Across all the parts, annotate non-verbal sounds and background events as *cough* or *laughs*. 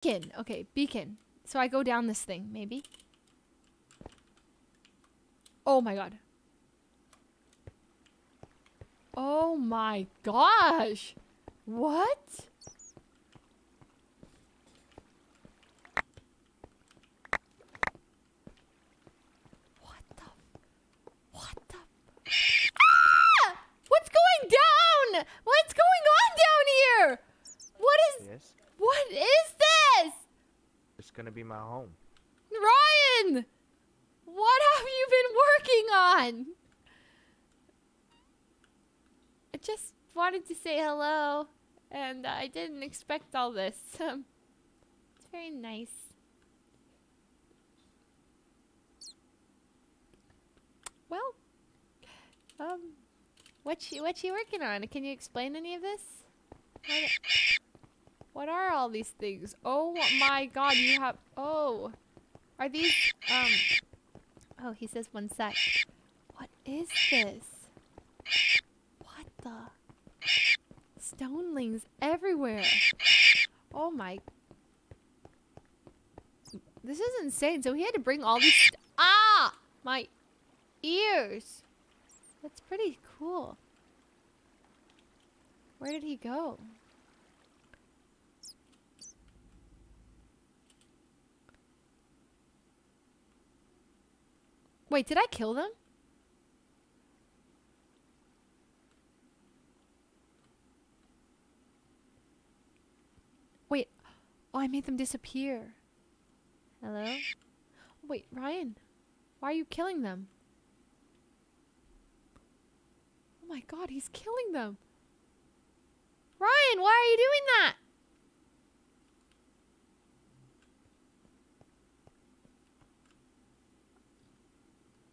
beacon. Okay, beacon. So I go down this thing, maybe. Oh my god. Oh my gosh. What? What the? What the? Ah! What's going down? What's going on down here? What is? Yes. What is this? It's gonna be my home. Ryan! What have you been working on? I just wanted to say hello, and I didn't expect all this. Um, *laughs* it's very nice. Well, um, what you what you working on? Can you explain any of this? What, *laughs* what are all these things? Oh my God! You have oh, are these um? Oh, he says one sec. What is this? What the? Stonelings everywhere. Oh my. This is insane. So he had to bring all these. Ah! My ears. That's pretty cool. Where did he go? Wait, did I kill them? Wait. Oh, I made them disappear. Hello? Wait, Ryan. Why are you killing them? Oh my god, he's killing them. Ryan, why are you doing that?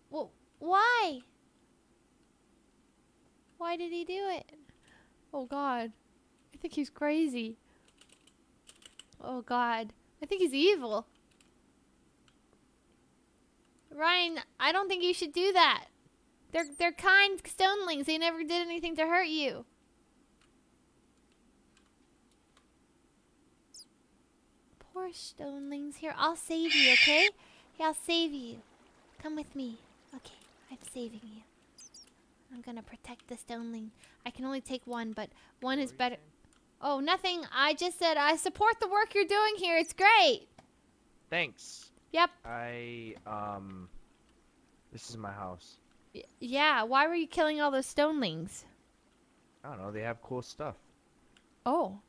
Well, why? Why did he do it? Oh god. I think he's crazy. Oh god. I think he's evil. Ryan, I don't think you should do that. They're they're kind stonelings. They never did anything to hurt you. Poor stonelings. Here, I'll save you, okay? I'll save you. Come with me. Okay, I'm saving you. I'm gonna protect the stoneling. I can only take one, but one is better. Oh, nothing. I just said I support the work you're doing here. It's great. Thanks. Yep. I um. This is my house. Y- yeah. Why were you killing all those stonelings? I don't know. They have cool stuff. Oh.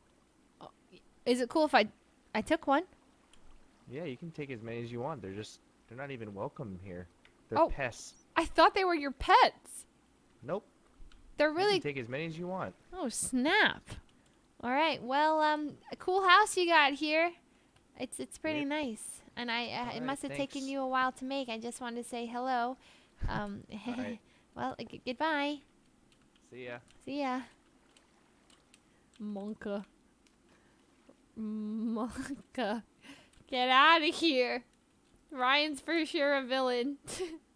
Oh, Is it cool if I I took one? Yeah, you can take as many as you want. They're just they're not even welcome here. They're Oh. pests. I thought they were your pets. Nope. They're You really can take as many as you want. Oh, snap. All right. Well, um a cool house you got here. It's it's pretty Yep. nice. And I uh, it Alright, must have taken you a while to make. I just wanted to say hello. *laughs* Um Alright. *laughs* well, uh, g- goodbye. See ya. See ya. Monka. Monka. Get out of here. Ryan's for sure a villain. *laughs*